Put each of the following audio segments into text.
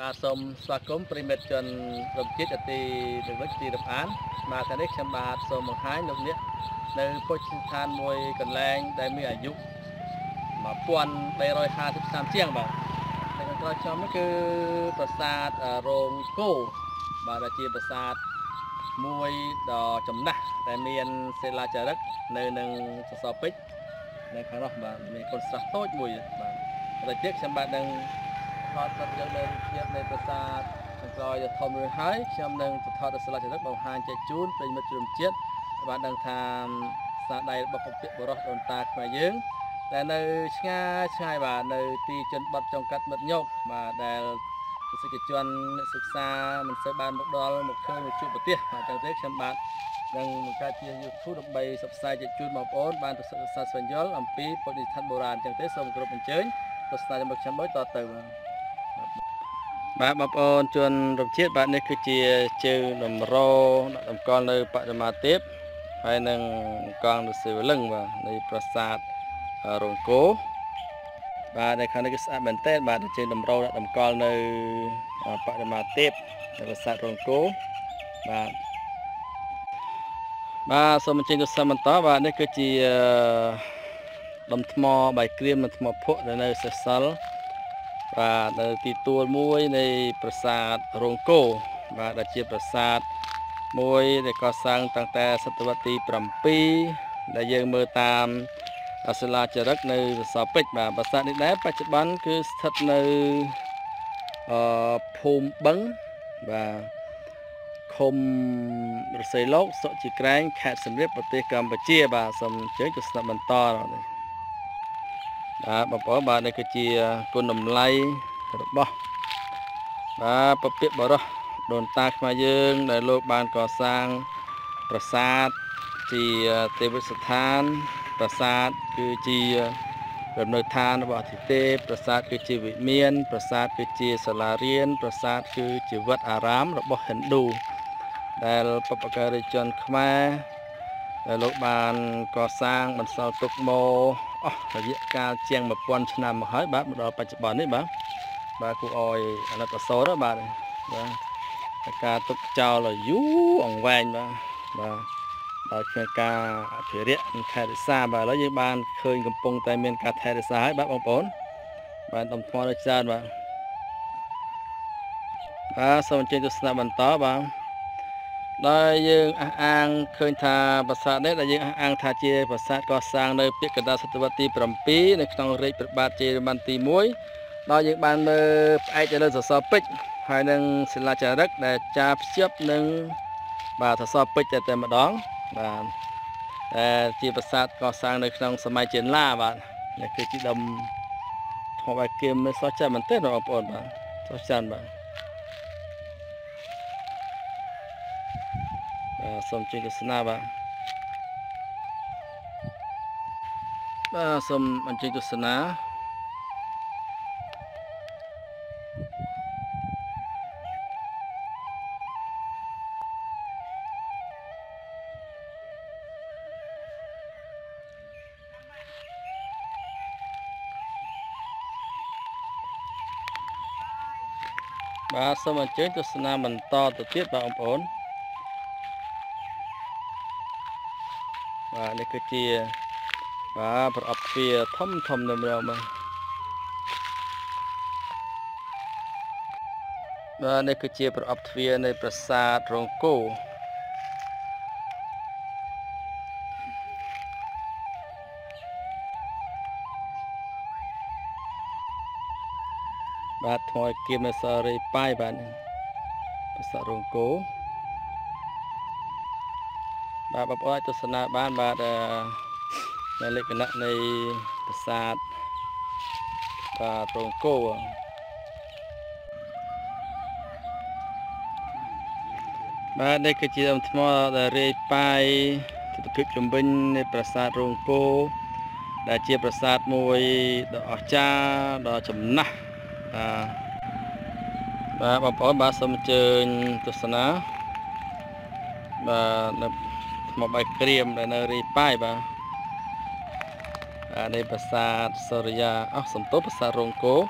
បាទសូមស្វាគមន៍ប្រិមិត្តជនរំជាតិអតិនិវិចទីរាប់អានបាទថ្ងៃនេះខ្ញុំបាទសូមបង្ហាញលោកអ្នកនៅពុជស្ថានមួយកន្លែងដែលមានអាយុ1350ឆ្នាំជាងបាទនៅខាងក្រោយខ្ញុំនេះគឺប្រាសាទអឺរោងគោបាទដែលជាប្រាសាទមួយដ៏ចំណាស់ដែលមានសិលាចារឹកនៅនឹងសសរពេជ្រនៅខាងនោះបាទមានកូនស្រះតូចមួយបាទតែទៀតខ្ញុំបាទនឹង ថតទៅយកនៅរូបភាពនៃប្រាសាទខាងក្រោយដ៏ធំមួយហើយខ្ញុំនឹងទៅថតទៅសិលាចារឹកបង្ហាញចែកជូនប្រិយមិត្តជនជាតិបាទដឹងថាសាដៃរបស់ពពាកបរោះដូនតាខ្មែរយើងតែនៅឆ្ងាយឆ្ងាយបាទនៅទីជនបទចុងកាត់មិត្តញោកបាទដែលសិស្សជនអ្នកសិក្សាមិនសូវបានមកដល់មកឃើញមកជួបប្រទេសបាទអញ្ចឹងទេខ្ញុំបាទនឹងបង្កើតជា YouTube ដើម្បីផ្សព្វផ្សាយជជូនបងប្អូនបានទៅសិក្សាស្វែងយល់អំពីពុទ្ធនិធិបុរាណអញ្ចឹងទេសូមគោរពអញ្ជើញទស្សនាជាមួយខ្ញុំដូចតទៅបាទ បាទបងប្អូនជនរំជាតិបាទនេះគឺជាជើងតម្រដាក់តម្កល់នៅបដិមាទេពហើយនឹងកងសិវលឹងបាទនៃប្រាសាទរង្គោបាទនៅខាងនេះគឺស្អាតមែនទែនបាទជើងតម្រូវដាក់តម្កល់នៅបដិមាទេពនៅប្រាសាទរង្គោបាទបាទសូមអញ្ជើញទស្សនាបន្តបាទនេះគឺជាដុំថ្មបាយក្រៀមនិងថ្មភក់ដែលនៅសេសសល់ បាទនៅទីទួលមួយនៃប្រាសាទរង្គោបាទដែលជាប្រាសាទមួយដែលកសាងតាំងតែសតវត្សទី7ដែលយើងមើលតាមសិលាចារឹកនៅសសរពេជ្របាទប្រាសាទនេះដែរបច្ចុប្បន្នគឺស្ថិតនៅអឺភូមិបឹងបាទឃុំរស័យលោកសុជីក្រែងខេត្តសៀមរាបប្រទេសកម្ពុជា បាទសូមអញ្ជើញទស្សនបន្តនេះ បាទបងប្អូនបាទនេះគឺជាគុណតម្លៃរបស់បាទពពាកបរោះដូនតាខ្មែរយើង ដែលលោកបានកសាងប្រាសាទជាទេវស្ថាន ប្រាសាទគឺជារំនៅឋានរបស់អធិទេពប្រាសាទគឺជាវិមាន ប្រាសាទគឺជាសាលារៀនប្រាសាទគឺជាវត្តអារាមរបស់ហិណ្ឌូដែលបព្វការីជនខ្មែរដែលលោកបានកសាងបន្សល់ទុកមក អស់រយៈកាលជាង1000ឆ្នាំមកហើយបាទមកដល់បច្ចុប្បន្ននេះបាទបាទគូអយអាណិតអសរបាទបាទការទុកចោលឲ្យយូរអង្វែងបាទបាទដោយគ្មានការអភិរក្សនិងថែរក្សាបាទឥឡូវយើងបានឃើញកំពុងតែមានការថែរក្សាហើយបាទបងប្អូនបាទតំថ្មដូចច្រើនបាទបាទសូមអញ្ជើញទស្សនាបន្តបាទ ដែលយើងអះអាងឃើញថាប្រាសាទនេះដែលយើងអះអាងថាជាប្រាសាទកសាងនៅពាក្យកណ្ដាលសតវត្សទី7នៅក្នុងរាជព្រះបាទជ័យវរ្ម័នទី1ដោយយើងបានមើលផ្អែកទៅលើសសរពេជ្រហើយនឹងសិលាចារឹកដែលចាភ្ជាប់នឹងបាទសសរពេជ្រតែតែម្ដងបាទតែជាប្រាសាទកសាងនៅក្នុងសម័យចេនឡាបាទនេះគឺជាដុំថ្មបាយគៀមសោះចាំមែនទេបងប្អូនបាទសោះចាំបាទបាទ សូមជួយទស្សនាបាទបាទសូមអញ្ជើញទស្សនាបាទសូមអញ្ជើញទស្សនាបន្តទៅទៀតបាទបងប្អូន បាទនេះគឺជាបាទប្រអប់ទ្វារធំធំនៅម្ដងបាទបាទនេះគឺជាប្រអប់ទ្វារនៃប្រាសាទរង្គោបាទថ្មគៀមនៅសរីប៉ាយបាទប្រាសាទរង្គោ បាទបងប្អូនអាចទស្សនាបានបាទនៅលក្ខណៈនៃប្រាសាទបាទរង្គោបាទនេះគឺជាដុំថ្មដែលរាយប៉ាយទស្សនភាពជំវិញនៃប្រាសាទរង្គោដែលជាប្រាសាទមួយដ៏អស្ចារ្យដ៏ចំណាស់បាទបាទបងប្អូនបាទសូមអញ្ជើញទស្សនាបាទនៅ ថ្មបាយក្រៀមដែលនៅរីប៉ាយបាទបាទនៃប្រាសាទសូរិយាអស់សំទោប្រាសាទរង្គោប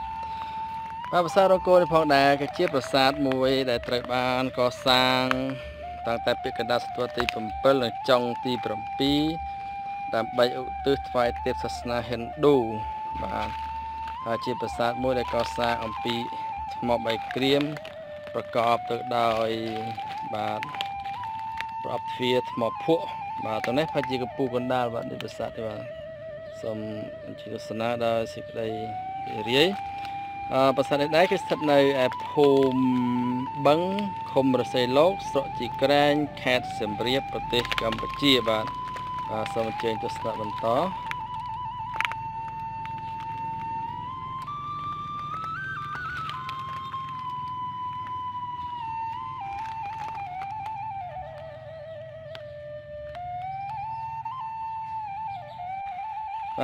បាទប្រាសាទរង្គោនេះផងដែរក៏ជាប្រាសាទមួយដែលត្រូវបានកសាងតាំងតែពាក់កណ្ដាលសតវត្សទី7និងចុងទី7ដើម្បីឧទ្ទិសថ្វាយទេពសាសនាហិណ្ឌូបាទហើយជាប្រាសាទមួយដែលកសាងអំពីថ្មបៃក្រៀមប្រកបទៅដោយបាទ ប្រអប់ទ្វារថ្មភក់បាទទៅនេះផាជាកំពូលកណ្ដាលបាទនៃប្រាសាទនេះបាទសូមអញ្ជើញទស្សនាដោយសេចក្តីរីករាយអឺប្រាសាទនេះដែរគឺស្ថិតនៅឯភូមិបឹងឃុំរសីលោកស្រុកជីក្រែងខេត្តសៀមរាបប្រទេសកម្ពុជាបាទបាទសូមអញ្ជើញទស្សនាបន្ត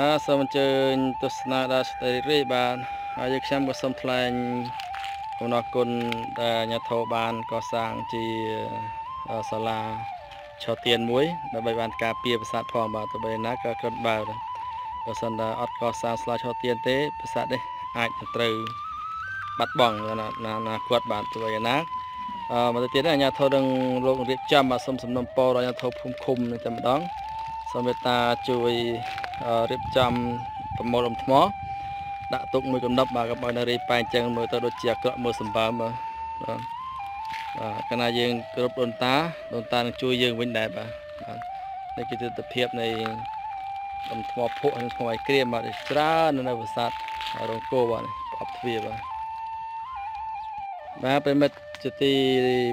បាទសូមអញ្ជើញទស្សនាដល់ស្ទេរីរីបាទហើយយើងខ្ញុំក៏សូមថ្លែងអំណរគុណដែលអាញាធរបានកសាងជាសាលាឆោទៀនមួយដើម្បីបានការពារប្រាសាទផងបាទទៅបីណាក៏ក្រិនបើបើសិនតែអត់កសាងសាលាឆោទៀនទេប្រាសាទនេះអាចនឹងត្រូវបាត់បង់ណាណាគាត់បាទទៅបីណាអឺមកទៅទៀតអាញាធរនឹងលោករៀបចំបាទសូមសំណុំពរដល់អាញាធរភូមិឃុំនេះតែម្ដង សូមមេត្តាជួយរៀបចំប្រមូលអំថ្មដាក់ទុកមួយកំណប់បាទកុំឲ្យនៅរីប៉ែអញ្ចឹងមើលទៅដូចជាអាក្រក់មើលសម្បើមបាទបាទកាលណាយើងគ្រប់ដូនតាដូនតានឹងជួយយើងវិញដែរបាទបាទនេះគឺទស្សនភាពនៃអំថ្មភក់និងថ្មឯក្រៀមបាទច្រើននៅប្រាសាទរង្គោបាទប្រអប់ទ្វារបាទបាទប្រិមិត្តជាទី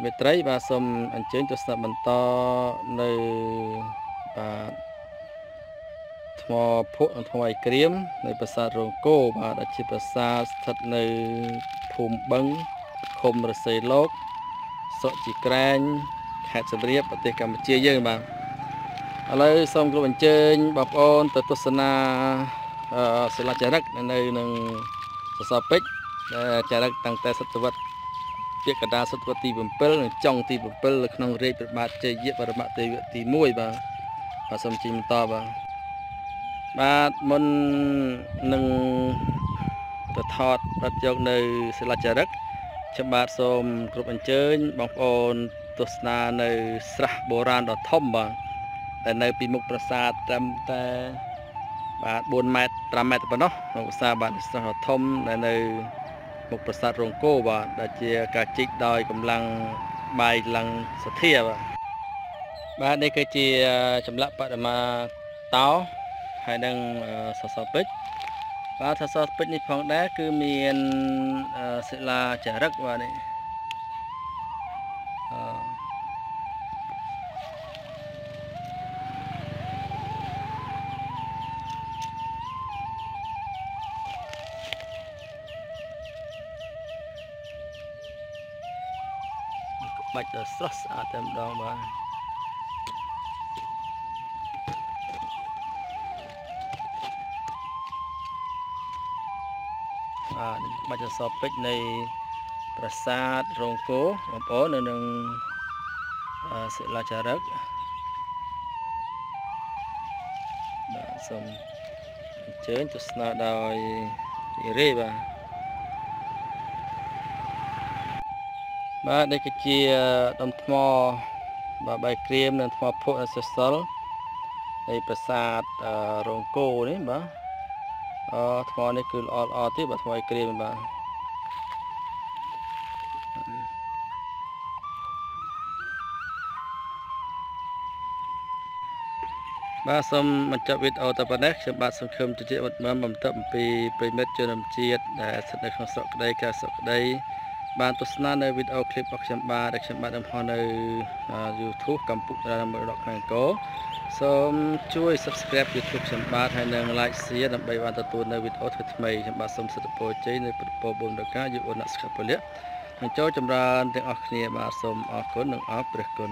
មេត្រីបាទសូមអញ្ជើញទស្សនៈបន្តនៅបាទ ថ្មភក់និងថ្មឯក្រៀមនៃប្រាសាទរង្គោបាទដែលជាប្រាសាទស្ថិតនៅភូមិបឹងឃុំរសីលោកស្រុកជីក្រែងខេត្តសៀមរាបប្រទេសកម្ពុជាយើងបាទឥឡូវសូមគោរពអញ្ជើញបងប្អូនទៅទស្សនាសិលាចារឹកនៅនឹងសសរពេជ្រដែលចារឹកតាំងតែសតវត្សពាក្យកណ្ដាលសតវត្សទី7និងចុងទី7នៅក្នុងរាជព្រះបាទជ័យយៈបរមទេវៈទី1បាទបាទសូមជិះបន្តបាទ បាទមុននឹងទៅថតរត់យកនៅសិលាចារឹកខ្ញុំបាទសូមគ្រប់អញ្ជើញបងប្អូនទស្សនានៅស្រះបុរាណដ៏ធំបាទតែនៅពីមុខប្រាសាទត្រឹមតែបាទ4ម៉ែត្រ5ម៉ែត្រប៉ុណ្ណោះក្នុងប្រាសាទបាទស្រះដ៏ធំដែលនៅមុខប្រាសាទរង្គោបាទដែលជាការជីកដោយកម្លាំងបាយឡើងសធាបាទបាទនេះគឺជាចម្លាក់បដិមាតោ ហើយនឹងសសរពេជ្របាទសសរពេជ្រនេះផងដែរគឺមានសិលាចារឹកបាទនេះអឺបាច់ដល់ស្រស់ស្អាតតែម្ដងបាទ បាទបាច់សសរពេជ្រនៃប្រាសាទរង្គោបងប្អូននៅនឹងសិលាចារឹកបាទសូមអញ្ជើញទស្សនាដោយរេបាទបាទនេះគឺជាដុំថ្មបាទបែកក្រៀមនិងថ្មភក់និងសិសលនៃប្រាសាទរង្គោនេះបាទ អថ្មនេះគឺល្អល្អទៀតបាទថ្មឯក្រៀមបាទបាទសូមបញ្ចប់វីដេអូតែប៉ុណ្ណេះខ្ញុំបាទសង្ឃឹមជជែកបន្តបន្តអំពីប្រិមិត្តជនជាតិដែលស្ថិតនៅក្នុងស្រុកក្តីកាស្រុកក្តីបានទស្សនានៅវីដេអូឃ្លីបរបស់ខ្ញុំបាទដែលខ្ញុំបាទដំណើរនៅ YouTube កម្ពុជាតាមរកខាងកោ សូមជួយ Subscribe YouTube ខ្ញុំបាទហើយនិង Like Share ដើម្បីបានទទួលនៅវីដេអូថ្មីៗខ្ញុំបាទសូមសិទ្ធិពរជ័យនៅប្រពោបុណ្យរកាយុវនស្កពលៈនឹងចូលចម្រើនទាំងអស់គ្នាបាទសូមអរគុណនិងអរព្រះគុណ